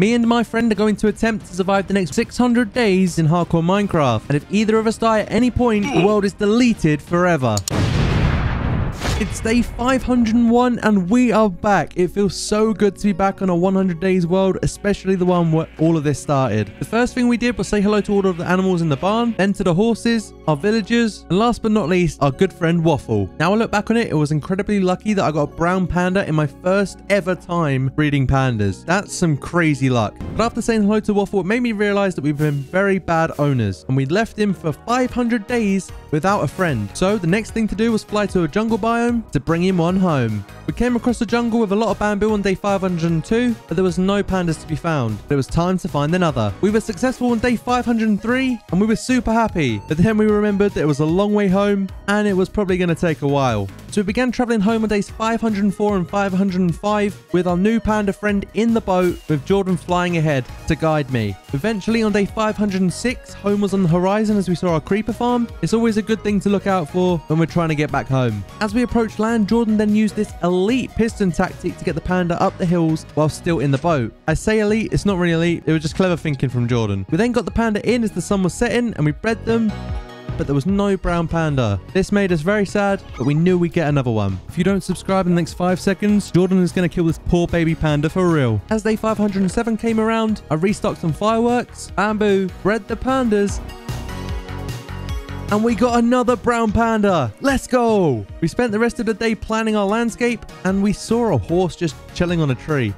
Me and my friend are going to attempt to survive the next 600 days in hardcore Minecraft. And if either of us die at any point, the world is deleted forever. It's day 501 and we are back. It feels so good to be back on a 100 days world, especially the one where all of this started. The first thing we did was say hello to all of the animals in the barn, then to the horses, our villagers, and last but not least, our good friend Waffle. Now I look back on it, it was incredibly lucky that I got a brown panda in my first ever time breeding pandas. That's some crazy luck. But after saying hello to Waffle, it made me realize that we've been very bad owners and we left him for 500 days without a friend. So the next thing to do was fly to a jungle biome to bring him on home. We came across the jungle with a lot of bamboo on day 502, but there was no pandas to be found. It was time to find another. We were successful on day 503, and we were super happy. But then we remembered that it was a long way home, and it was probably going to take a while. So we began traveling home on days 504 and 505 with our new panda friend in the boat with Jordan flying ahead to guide me. Eventually on day 506, home was on the horizon as we saw our creeper farm. It's always a good thing to look out for when we're trying to get back home. As we approached land, Jordan then used this elite piston tactic to get the panda up the hills while still in the boat. I say elite, it's not really elite, it was just clever thinking from Jordan. We then got the panda in as the sun was setting and we bred them but there was no brown panda. This made us very sad, but we knew we'd get another one. If you don't subscribe in the next 5 seconds, Jordan is going to kill this poor baby panda for real. As day 507 came around, I restocked some fireworks, bamboo, bred the pandas, and we got another brown panda. Let's go. We spent the rest of the day planning our landscape and we saw a horse just chilling on a tree.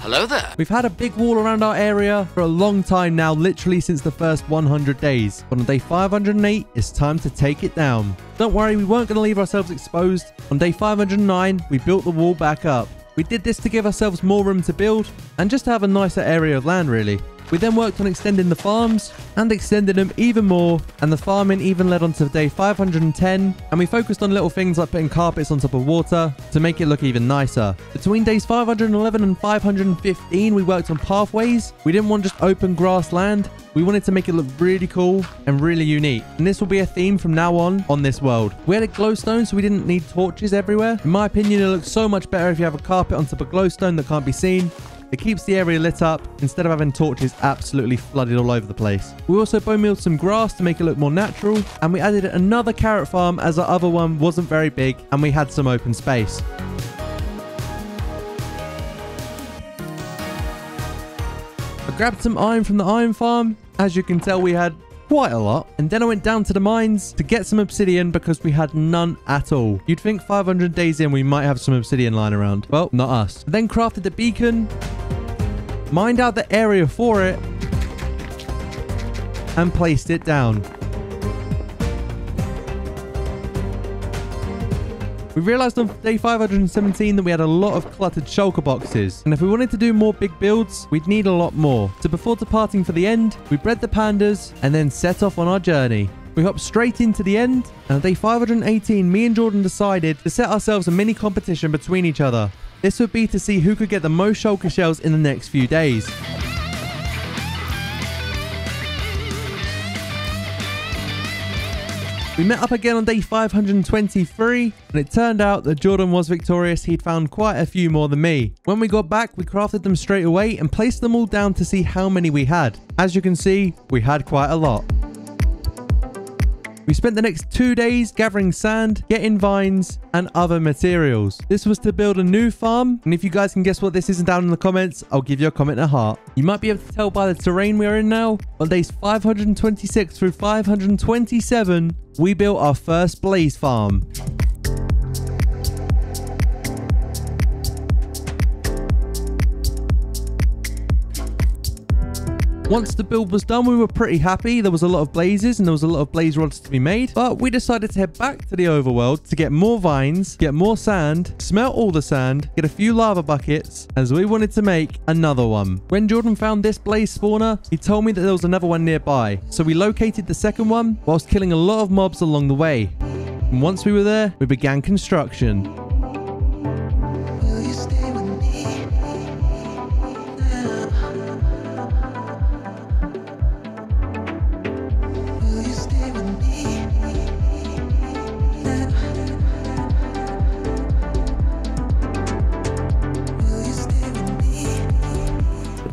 Hello there. We've had a big wall around our area for a long time now, literally since the first 100 days. But on day 508, it's time to take it down. Don't worry, we weren't going to leave ourselves exposed. On day 509, we built the wall back up. We did this to give ourselves more room to build and just to have a nicer area of land really. We then worked on extending the farms and extending them even more and the farming even led on to day 510 and we focused on little things like putting carpets on top of water to make it look even nicer. Between days 511 and 515 we worked on pathways. We didn't want just open grassland. We wanted to make it look really cool and really unique. And this will be a theme from now on on this world. We had a glowstone so we didn't need torches everywhere. In my opinion it looks so much better if you have a carpet on top of glowstone that can't be seen it keeps the area lit up instead of having torches absolutely flooded all over the place. We also bone mealed some grass to make it look more natural, and we added another carrot farm as our other one wasn't very big and we had some open space. I grabbed some iron from the iron farm. As you can tell, we had quite a lot. And then I went down to the mines to get some obsidian because we had none at all. You'd think 500 days in we might have some obsidian lying around. Well, not us. I then crafted the beacon, mined out the area for it, and placed it down. We realized on day 517 that we had a lot of cluttered shulker boxes, and if we wanted to do more big builds, we'd need a lot more. So before departing for the end, we bred the pandas and then set off on our journey. We hopped straight into the end, and on day 518, me and Jordan decided to set ourselves a mini competition between each other. This would be to see who could get the most shulker shells in the next few days. We met up again on day 523, and it turned out that Jordan was victorious. He'd found quite a few more than me. When we got back, we crafted them straight away and placed them all down to see how many we had. As you can see, we had quite a lot. We spent the next two days gathering sand, getting vines, and other materials. This was to build a new farm, and if you guys can guess what this is down in the comments, I'll give you a comment and heart. You might be able to tell by the terrain we are in now. On days 526 through 527, we built our first blaze farm. Once the build was done, we were pretty happy. There was a lot of blazes and there was a lot of blaze rods to be made. But we decided to head back to the overworld to get more vines, get more sand, smelt all the sand, get a few lava buckets, as we wanted to make another one. When Jordan found this blaze spawner, he told me that there was another one nearby. So we located the second one whilst killing a lot of mobs along the way. And once we were there, we began construction.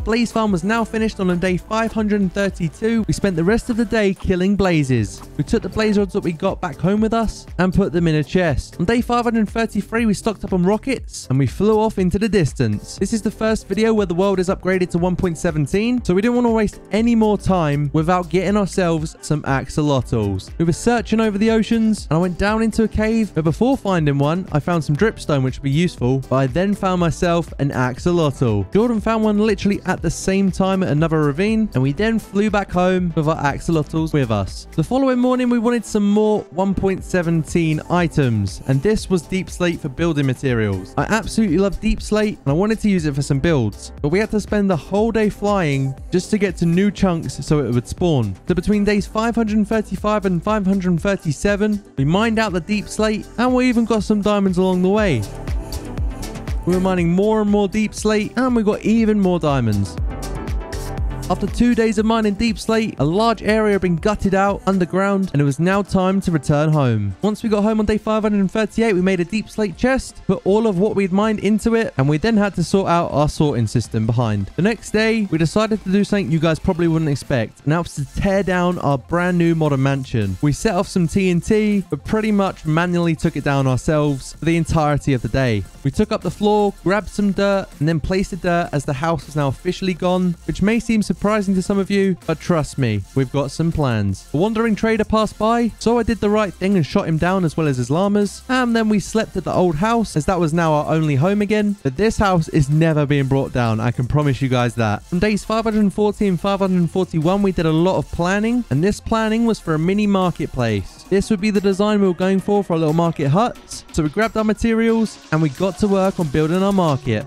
Blaze farm was now finished on day 532. We spent the rest of the day killing blazes. We took the blaze rods that we got back home with us and put them in a chest. On day 533, we stocked up on rockets and we flew off into the distance. This is the first video where the world is upgraded to 1.17, so we didn't want to waste any more time without getting ourselves some axolotls. We were searching over the oceans and I went down into a cave, but before finding one, I found some dripstone which would be useful, but I then found myself an axolotl. Jordan found one literally at the same time at another ravine, and we then flew back home with our axolotls with us. The following morning, we wanted some more 1.17 items, and this was deep slate for building materials. I absolutely love deep slate, and I wanted to use it for some builds, but we had to spend the whole day flying just to get to new chunks so it would spawn. So between days 535 and 537, we mined out the deep slate, and we even got some diamonds along the way. We were mining more and more deep slate, and we got even more diamonds. After two days of mining deep slate, a large area had been gutted out underground and it was now time to return home. Once we got home on day 538, we made a deep slate chest, put all of what we'd mined into it, and we then had to sort out our sorting system behind. The next day, we decided to do something you guys probably wouldn't expect, and that was to tear down our brand new modern mansion. We set off some TNT, but pretty much manually took it down ourselves for the entirety of the day. We took up the floor, grabbed some dirt, and then placed the dirt as the house was now officially gone, which may seem surprising to some of you, but trust me, we've got some plans. A wandering trader passed by, so I did the right thing and shot him down as well as his llamas, and then we slept at the old house as that was now our only home again. But this house is never being brought down, I can promise you guys that. On days 540 and 541, we did a lot of planning, and this planning was for a mini marketplace. This would be the design we were going for for our little market huts. So we grabbed our materials and we got to work on building our market.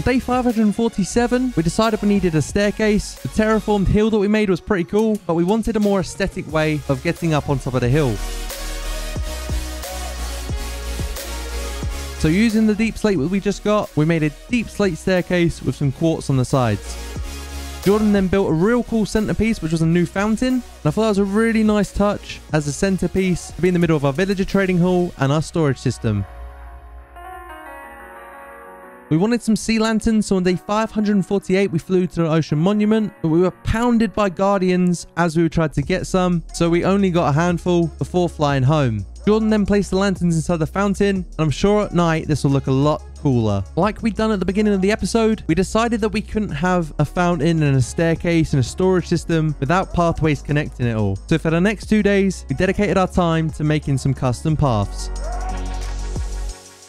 On day 547, we decided we needed a staircase. The terraformed hill that we made was pretty cool, but we wanted a more aesthetic way of getting up on top of the hill. So using the deep slate that we just got, we made a deep slate staircase with some quartz on the sides. Jordan then built a real cool centerpiece, which was a new fountain. And I thought that was a really nice touch as a centerpiece to be in the middle of our villager trading hall and our storage system. We wanted some sea lanterns, so on day 548 we flew to the Ocean Monument, but we were pounded by guardians as we tried to get some, so we only got a handful before flying home. Jordan then placed the lanterns inside the fountain, and I'm sure at night this will look a lot cooler. Like we'd done at the beginning of the episode, we decided that we couldn't have a fountain and a staircase and a storage system without pathways connecting it all. So for the next two days, we dedicated our time to making some custom paths.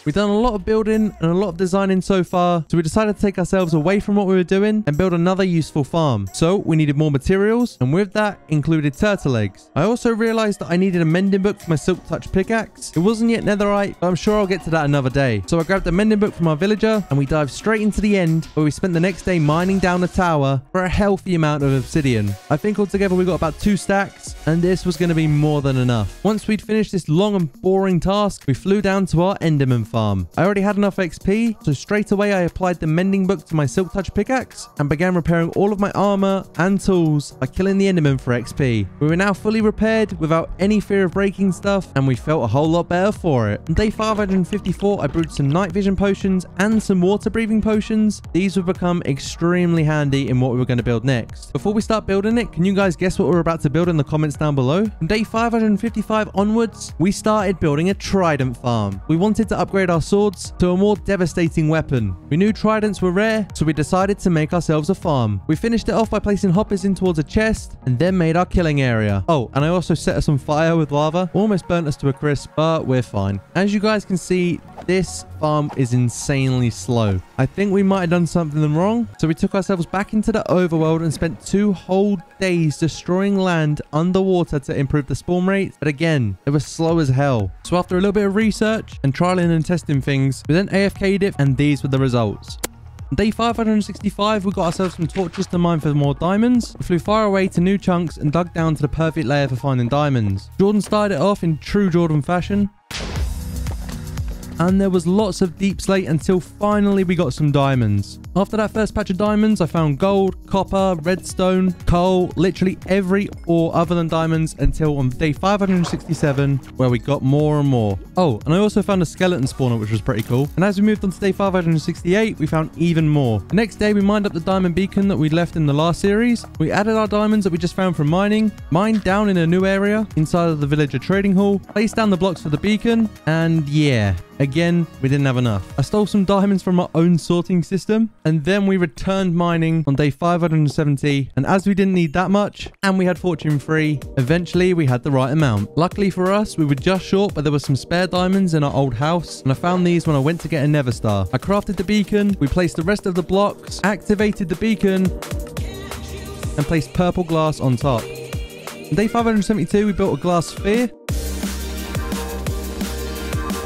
We've done a lot of building and a lot of designing so far, so we decided to take ourselves away from what we were doing and build another useful farm. So we needed more materials, and with that included turtle eggs. I also realized that I needed a mending book for my silk touch pickaxe. It wasn't yet netherite, but I'm sure I'll get to that another day. So I grabbed a mending book from our villager, and we dived straight into the end, where we spent the next day mining down a tower for a healthy amount of obsidian. I think altogether we got about two stacks, and this was going to be more than enough. Once we'd finished this long and boring task, we flew down to our enderman farm. I already had enough XP, so straight away I applied the mending book to my silk touch pickaxe and began repairing all of my armor and tools by killing the enderman for XP. We were now fully repaired without any fear of breaking stuff and we felt a whole lot better for it. On day 554 I brewed some night vision potions and some water breathing potions. These would become extremely handy in what we were going to build next. Before we start building it, can you guys guess what we're about to build in the comments down below? From day 555 onwards, we started building a trident farm. We wanted to upgrade our swords to a more devastating weapon. We knew tridents were rare, so we decided to make ourselves a farm. We finished it off by placing hoppers in towards a chest and then made our killing area. Oh, and I also set us on fire with lava. Almost burnt us to a crisp, but we're fine. As you guys can see, this farm is insanely slow. I think we might have done something wrong, so we took ourselves back into the overworld and spent two whole days destroying land underwater to improve the spawn rate. But again, it was slow as hell. So after a little bit of research and trialing and testing things, we then AFK'd it and these were the results. On day 565, we got ourselves some torches to mine for more diamonds. We flew far away to new chunks and dug down to the perfect layer for finding diamonds. Jordan started it off in true Jordan fashion. And there was lots of deep slate until finally we got some diamonds. After that first patch of diamonds, I found gold, copper, redstone, coal, literally every ore other than diamonds until on day 567 where we got more and more. Oh, and I also found a skeleton spawner which was pretty cool. And as we moved on to day 568, we found even more. The next day we mined up the diamond beacon that we left in the last series. We added our diamonds that we just found from mining, mined down in a new area inside of the villager trading hall, placed down the blocks for the beacon, and yeah, Again, we didn't have enough. I stole some diamonds from our own sorting system, and then we returned mining on day 570. And as we didn't need that much, and we had fortune free, eventually we had the right amount. Luckily for us, we were just short, but there were some spare diamonds in our old house, and I found these when I went to get a nether star. I crafted the beacon, we placed the rest of the blocks, activated the beacon, and placed purple glass on top. On day 572, we built a glass sphere,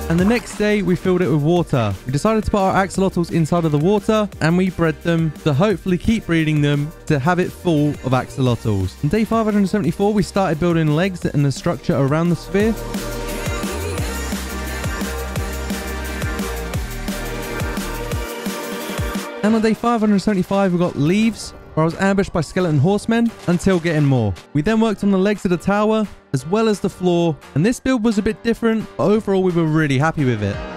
and the next day we filled it with water. We decided to put our axolotls inside of the water and we bred them to hopefully keep breeding them to have it full of axolotls. On day 574 we started building legs and the structure around the sphere. And on day 575 we got leaves where I was ambushed by skeleton horsemen until getting more. We then worked on the legs of the tower as well as the floor and this build was a bit different but overall we were really happy with it.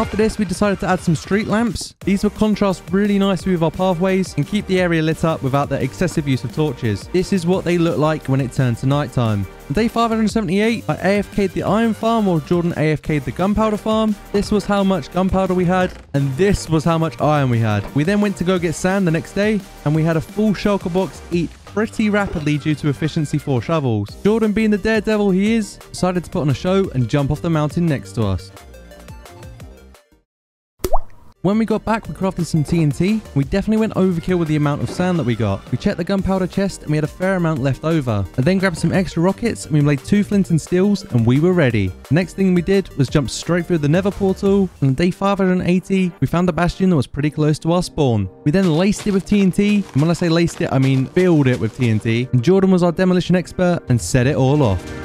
After this, we decided to add some street lamps. These would contrast really nicely with our pathways and keep the area lit up without the excessive use of torches. This is what they look like when it turns to nighttime. On day 578, I AFK'd the iron farm while Jordan AFK'd the gunpowder farm. This was how much gunpowder we had, and this was how much iron we had. We then went to go get sand the next day, and we had a full shulker box eat pretty rapidly due to efficiency 4 shovels. Jordan being the daredevil he is, decided to put on a show and jump off the mountain next to us. When we got back, we crafted some TNT. We definitely went overkill with the amount of sand that we got. We checked the gunpowder chest and we had a fair amount left over. I then grabbed some extra rockets and we made two flint and steels and we were ready. Next thing we did was jump straight through the nether portal. On day 580, we found a bastion that was pretty close to our spawn. We then laced it with TNT. And when I say laced it, I mean filled it with TNT. And Jordan was our demolition expert and set it all off.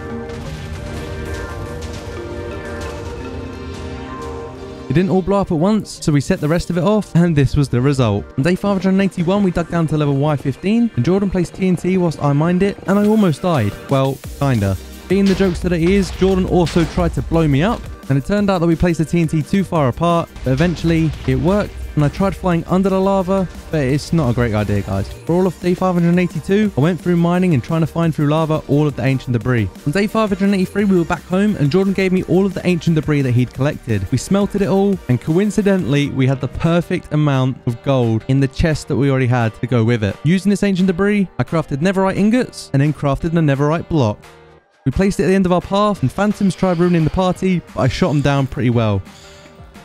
It didn't all blow up at once, so we set the rest of it off, and this was the result. On day 581, we dug down to level Y15, and Jordan placed TNT whilst I mined it, and I almost died. Well, kinda. Being the jokester that he is, Jordan also tried to blow me up, and it turned out that we placed the TNT too far apart, but eventually it worked, and I tried flying under the lava, but it's not a great idea, guys. For all of day 582, I went through mining and trying to find through lava all of the ancient debris. On day 583, we were back home, and Jordan gave me all of the ancient debris that he'd collected. We smelted it all, and coincidentally, we had the perfect amount of gold in the chest that we already had to go with it. Using this ancient debris, I crafted netherite ingots, and then crafted a netherite block. We placed it at the end of our path, and phantoms tried ruining the party, but I shot them down pretty well.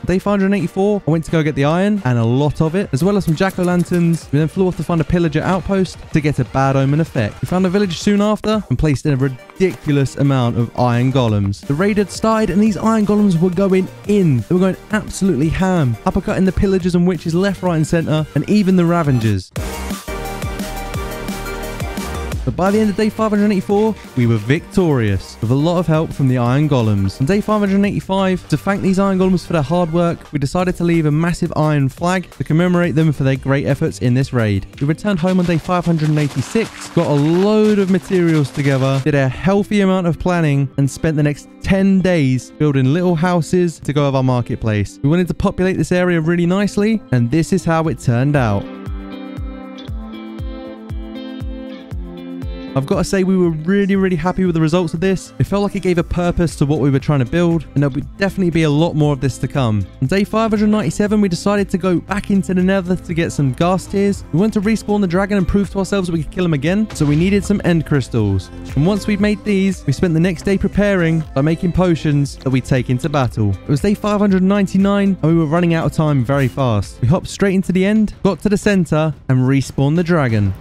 Day 584, I went to go get the iron and a lot of it, as well as some jack-o'-lanterns. We then flew off to find a pillager outpost to get a bad omen effect. We found a village soon after and placed in a ridiculous amount of iron golems. The raid had started and these iron golems were going in. They were going absolutely ham, uppercutting the pillagers and witches left, right and centre, and even the ravengers. But by the end of day 584, we were victorious, with a lot of help from the Iron Golems. On day 585, to thank these Iron Golems for their hard work, we decided to leave a massive iron flag to commemorate them for their great efforts in this raid. We returned home on day 586, got a load of materials together, did a healthy amount of planning, and spent the next 10 days building little houses to go of our marketplace. We wanted to populate this area really nicely, and this is how it turned out. I've got to say we were really, really happy with the results of this. It felt like it gave a purpose to what we were trying to build, and there would definitely be a lot more of this to come. On day 597, we decided to go back into the nether to get some ghast tears. We went to respawn the dragon and prove to ourselves we could kill him again, so we needed some end crystals. And once we'd made these, we spent the next day preparing by making potions that we'd take into battle. It was day 599, and we were running out of time very fast. We hopped straight into the end, got to the center, and respawned the dragon.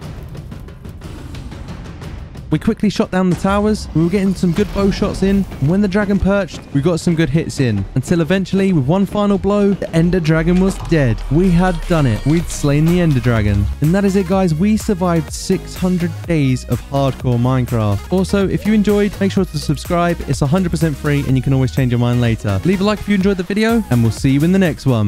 We quickly shot down the towers. We were getting some good bow shots in. And when the dragon perched, we got some good hits in. Until eventually, with one final blow, the ender dragon was dead. We had done it. We'd slain the ender dragon. And that is it, guys. We survived 600 days of hardcore Minecraft. Also, if you enjoyed, make sure to subscribe. It's 100% free and you can always change your mind later. Leave a like if you enjoyed the video and we'll see you in the next one.